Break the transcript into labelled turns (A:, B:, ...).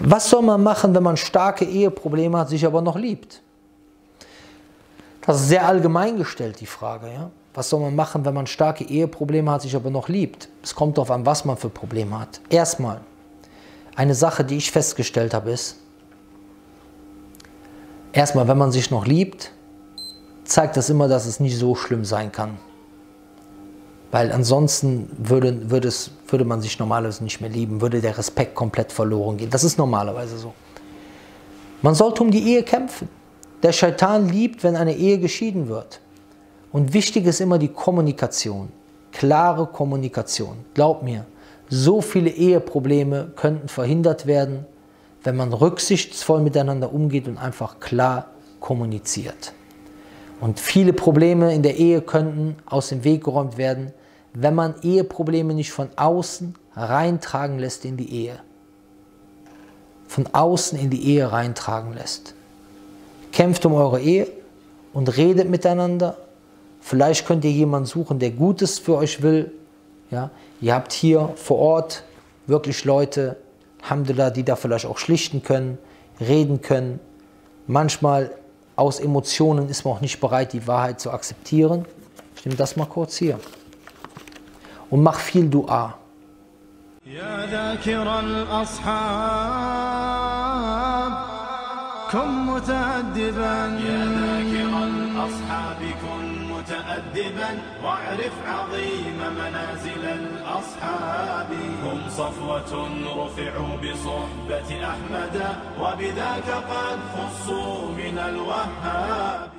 A: Was soll man machen, wenn man starke Eheprobleme hat, sich aber noch liebt? Das ist sehr allgemein gestellt, die Frage. Ja? Was soll man machen, wenn man starke Eheprobleme hat, sich aber noch liebt? Es kommt darauf an, was man für Probleme hat. Erstmal, eine Sache, die ich festgestellt habe, ist, erstmal, wenn man sich noch liebt, zeigt das immer, dass es nicht so schlimm sein kann. Weil ansonsten würde, würde, es, würde man sich normalerweise nicht mehr lieben, würde der Respekt komplett verloren gehen. Das ist normalerweise so. Man sollte um die Ehe kämpfen. Der Scheitan liebt, wenn eine Ehe geschieden wird. Und wichtig ist immer die Kommunikation. Klare Kommunikation. Glaub mir, so viele Eheprobleme könnten verhindert werden, wenn man rücksichtsvoll miteinander umgeht und einfach klar kommuniziert. Und viele Probleme in der Ehe könnten aus dem Weg geräumt werden, wenn man Eheprobleme nicht von außen reintragen lässt in die Ehe. Von außen in die Ehe reintragen lässt. Kämpft um eure Ehe und redet miteinander. Vielleicht könnt ihr jemanden suchen, der Gutes für euch will. Ja? Ihr habt hier vor Ort wirklich Leute, Alhamdulillah, die da vielleicht auch schlichten können, reden können. Manchmal aus Emotionen ist man auch nicht bereit, die Wahrheit zu akzeptieren. Ich nehme das mal kurz hier. Und mach viel Dua.
B: يا ذاكر الأصحاب كن متأدبا. يا ذاكر الأصحاب كن متأدبا. واعرف عظيم منازل الأصحاب. هم صفوة رفعوا بصحبة أحمد وبذاك قد خصوا من الوهاب.